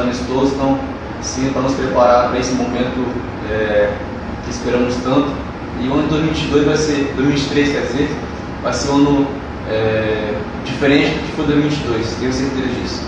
amistosos, então sim, para nos preparar para esse momento é, que esperamos tanto. E o ano 2022 vai ser, 2023 quer dizer, vai ser um ano é, diferente do que foi 2022, tenho certeza disso.